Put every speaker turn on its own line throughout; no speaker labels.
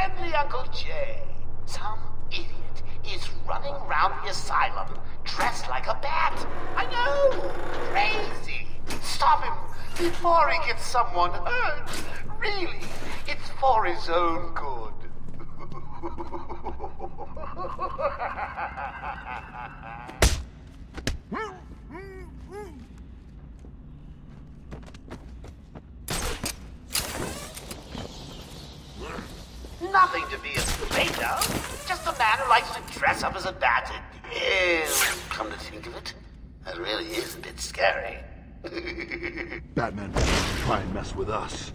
friendly Uncle Jay. Some idiot is running around the asylum dressed like a bat. I know! Crazy! Stop him before he gets someone hurt. Really, it's for his own good. Nothing to be afraid of. Just a man who likes to dress up as a bat. Ew, come to think of it, that really is a bit scary.
Batman try and mess with us.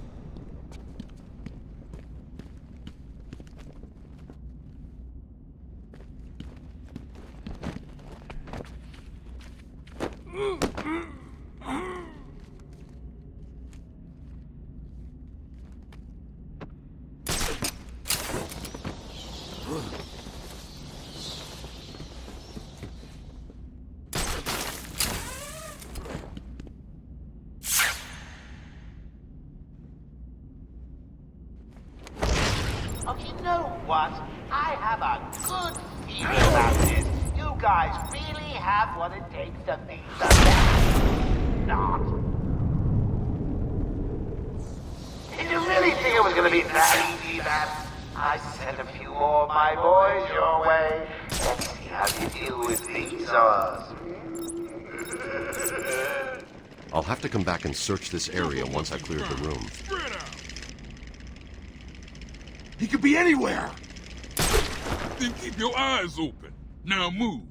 Oh, you know what? I have a good feeling about this. You guys really have what it takes to beat the best. Not. Did you really think it was gonna be that easy, Bat? I sent a few more of my boys your way. Let's see how you deal with these odds.
I'll have to come back and search this area once I clear the room.
He could be anywhere!
Then keep your eyes open. Now move.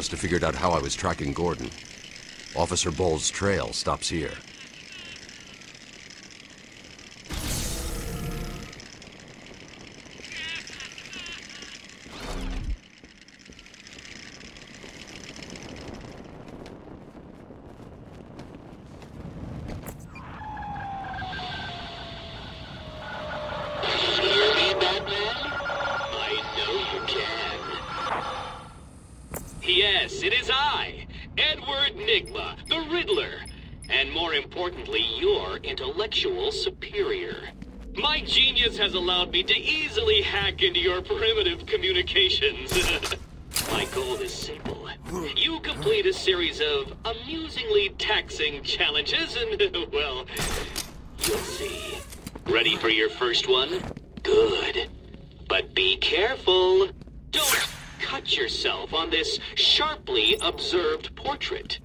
Must have figured out how I was tracking Gordon. Officer Bull's trail stops here.
Importantly, your intellectual superior. My genius has allowed me to easily hack into your primitive communications. My goal is simple. You complete a series of amusingly taxing challenges, and, well, you'll see. Ready for your first one? Good. But be careful. Don't cut yourself on this sharply observed portrait.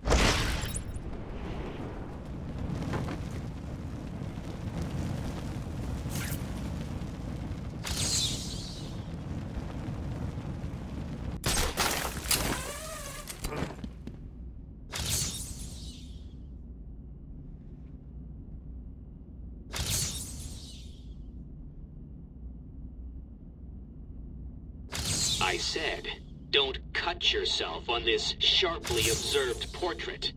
I said, don't cut yourself on this sharply observed portrait.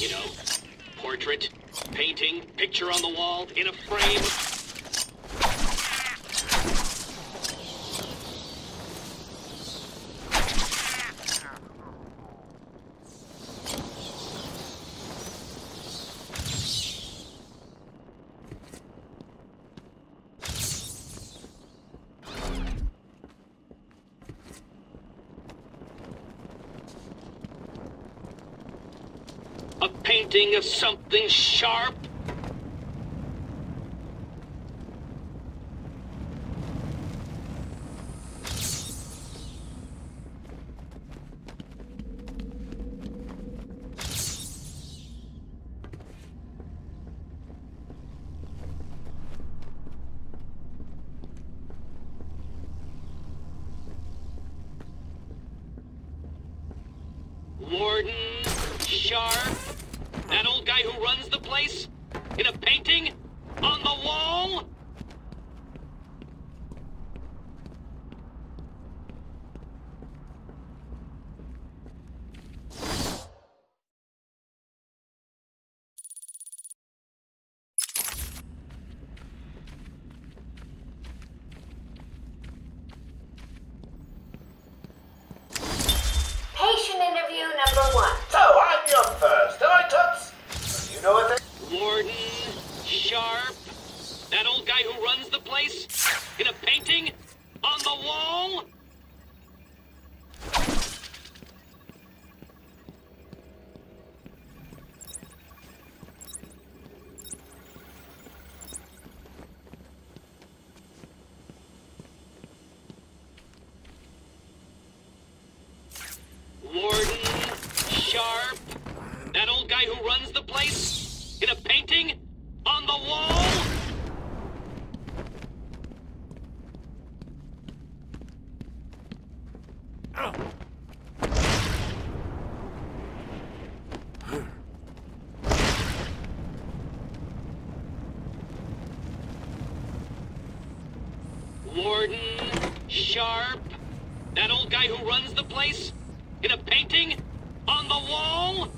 You know, portrait, painting, picture on the wall, in a frame. A painting of something sharp. Warden Sharp? That old guy who runs the place? In a painting? On the wall?
Patient interview number one.
So, I'm your first, am I, Toots? You know a thing?
Warden Sharp? That old guy who runs the place? In a painting? On the wall? Warden Sharp? That old guy who runs the place? In a painting? On the wall? Warden Sharp? That old guy who runs the place? In a painting? On the wall?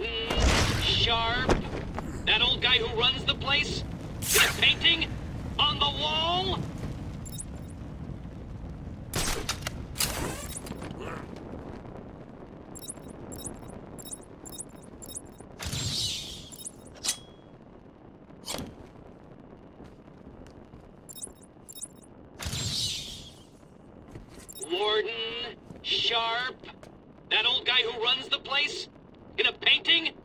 Warden Sharp? That old guy who runs the place? A painting? On the wall? Warden Sharp? That old guy who runs the place? In a painting?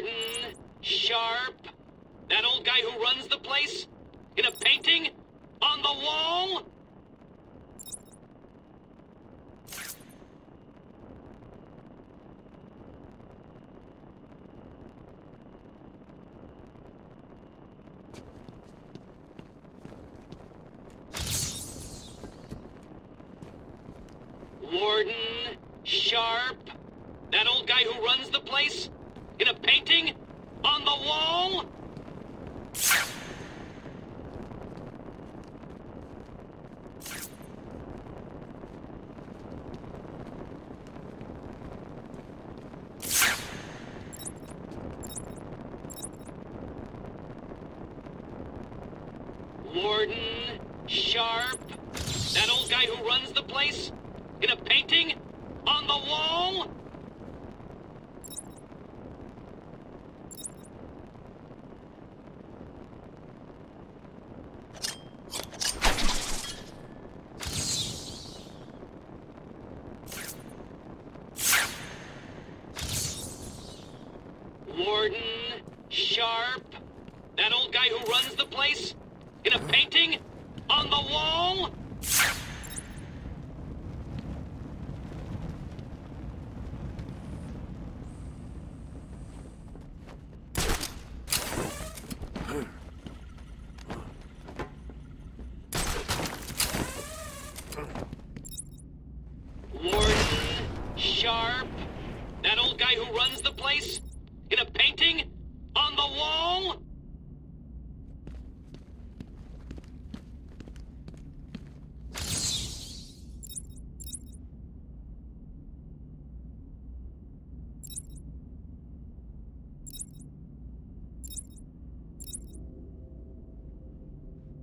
Gordon, Sharp, that old guy who runs the place, in a painting? Sharp? That old guy who runs the place? In a painting? On the wall? Warden? Sharp? That old guy who runs the place? In a painting? On the wall? Warden? Sharp? That old guy who runs the place? In a painting? On the wall?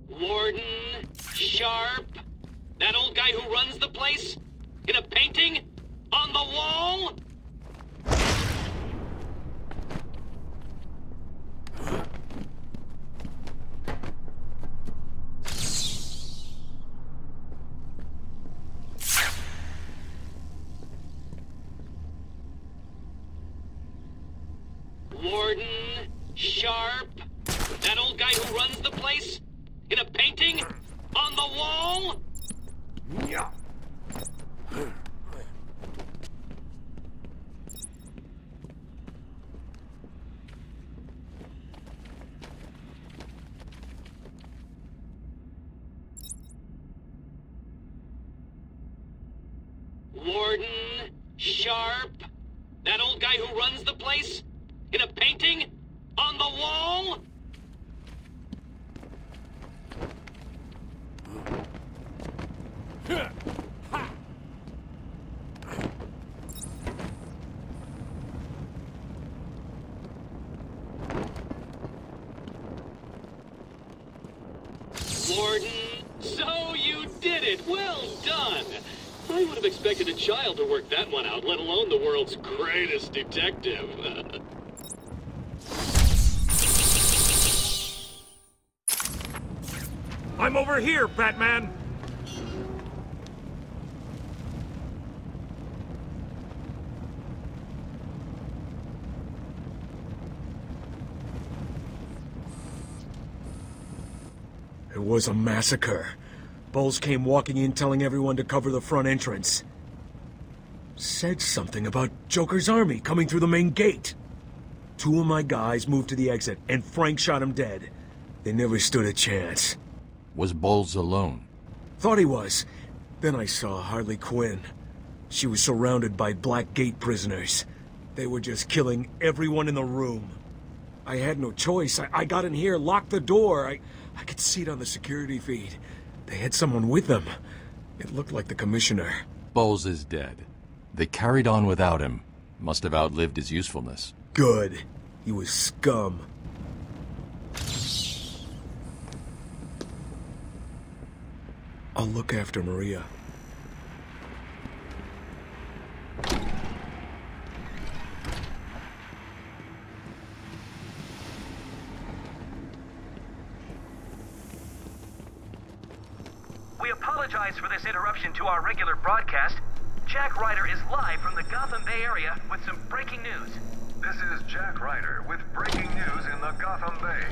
Warden? Sharp? That old guy who runs the place? In a painting? On the wall? Warden? Sharp? That old guy who runs the place? In a painting? On the wall? Warden? Sharp? That old guy who runs the place? In a painting? On the wall? Warden, so you did it! Well done! I would have expected a child to work that one out, let alone the world's greatest detective.
I'm over here, Batman! It was a massacre. Boles came walking in telling everyone to cover the front entrance. Said something about Joker's army coming through the main gate. Two of my guys moved to the exit, and Frank shot him dead. They never stood a chance.
Was Boles alone?
Thought he was. Then I saw Harley Quinn. She was surrounded by Black Gate prisoners. They were just killing everyone in the room. I had no choice. I, I got in here, locked the door. I, I could see it on the security feed. They had someone with them. It looked like the commissioner.
Boles is dead. They carried on without him. Must have outlived his usefulness.
Good. He was scum. I'll look after Maria.
We apologize for this interruption to our regular broadcast. Jack Ryder is live from the Gotham Bay Area with some breaking news. This is Jack Ryder with breaking news in the Gotham Bay.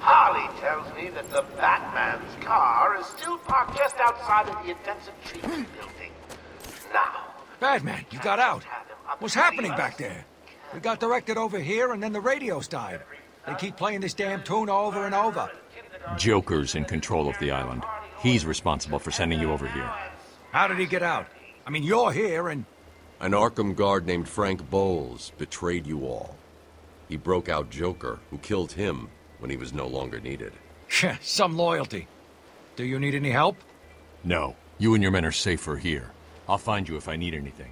Harley tells me that the Batman's car is still parked just outside of the intensive treatment hmm. building. Now,
Batman, you got out. What's happening back there? We got directed over here and then the radios died. They keep playing this damn tune over and over.
Joker's in control of the island. He's responsible for sending you over here.
How did he get out? I mean, you're here and...
An Arkham guard named Frank Boles betrayed you all. He broke out Joker, who killed him when he was no longer needed.
Some loyalty. Do you need any help?
No. You and your men are safer here. I'll find you if I need anything.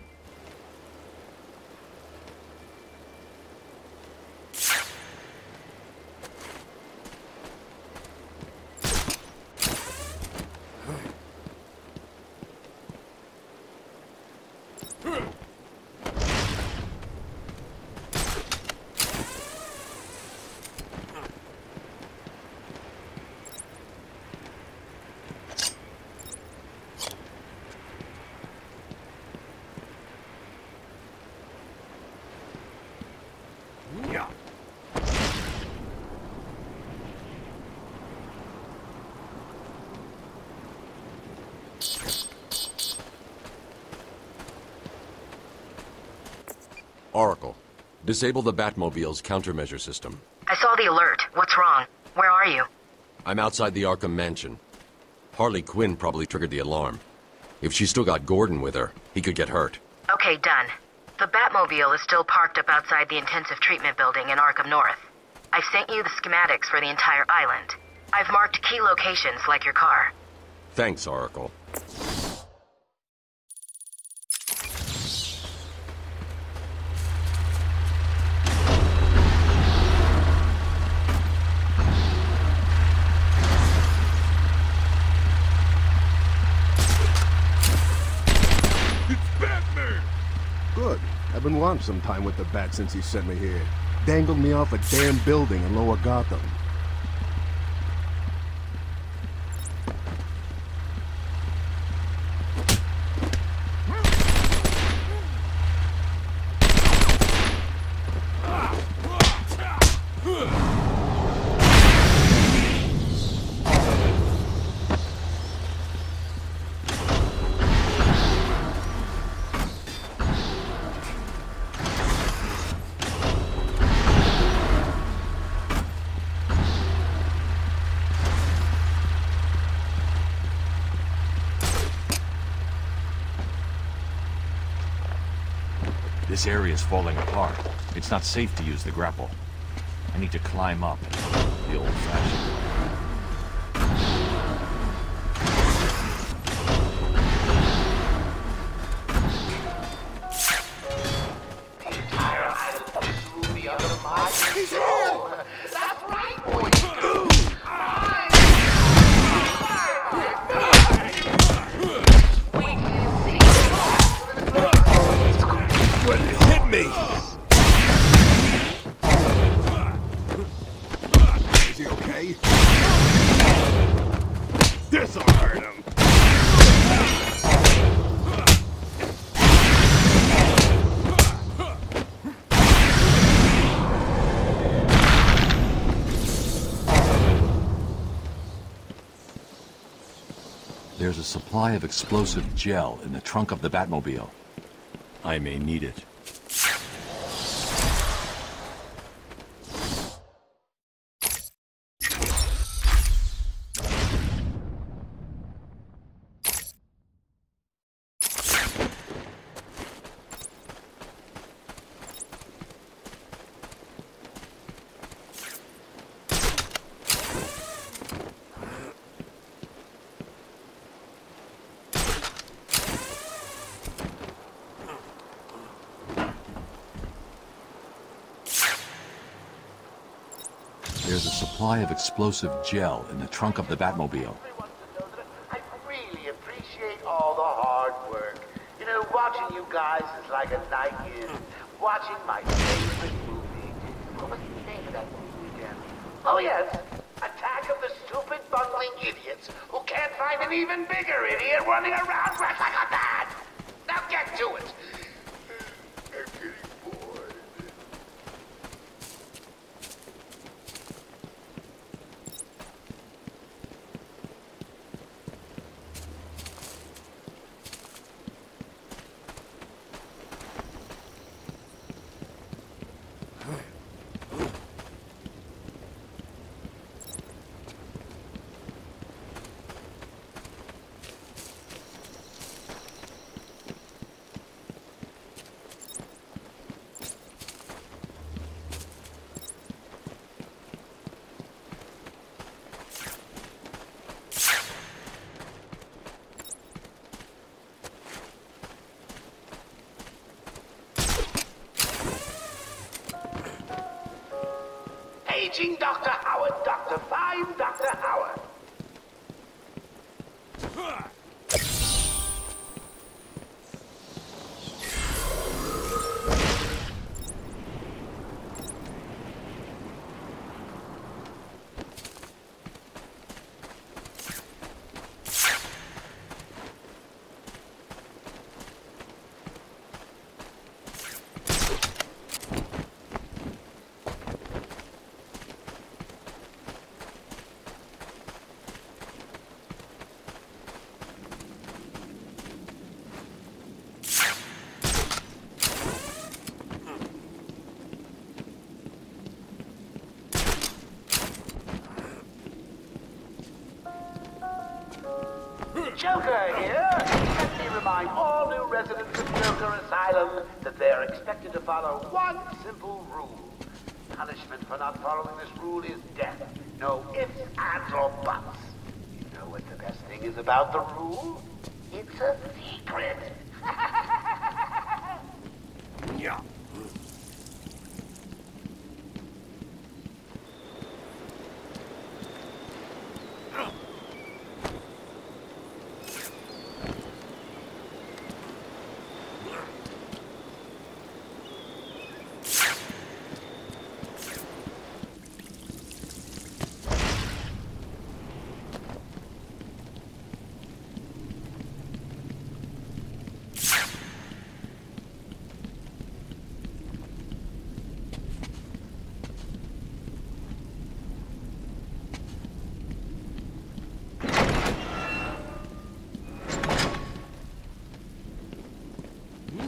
Yeah.
Oracle, disable the Batmobile's countermeasure system.
I saw the alert. What's wrong? Where are you?
I'm outside the Arkham mansion. Harley Quinn probably triggered the alarm. If she still got Gordon with her, he could get hurt.
Okay, done. The Batmobile is still parked up outside the intensive treatment building in Arkham North. I've sent you the schematics for the entire island. I've marked key locations like your car.
Thanks, Oracle.
It's Batman!
Good. I've been wanting some time with the bat since he sent me here. Dangled me off a damn building in Lower Gotham.
This area is falling apart. It's not safe to use the grapple. I need to climb up. The old-fashioned way. Supply of explosive gel in the trunk of the Batmobile. I may need it. There's a supply of explosive gel in the trunk of the Batmobile.
I really appreciate all the hard work. You know, watching you guys is like a night in. Watching my favorite movie. What was the name of that movie again? Oh, yes. Attack of the Stupid Bungling Idiots who can't find an even bigger idiot running around dressed like a man. Now get to it. I'm getting bored. Dr. Howard, Dr. Five, Dr. Howard. Joker here. Let me remind all new residents of Joker Asylum that they are expected to follow one simple rule. Punishment for not following this rule is death. No ifs, ands, or buts. You know what the best thing is about the rule? It's a secret.
Yeah.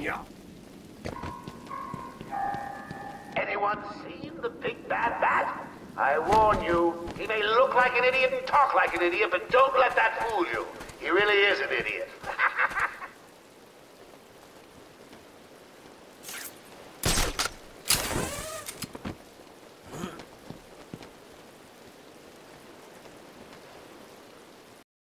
Yeah.
Anyone seen the big bad bat? I warn you, he may look like an idiot and talk like an idiot, but don't let that fool you. He really is an idiot.